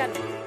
Vaticano.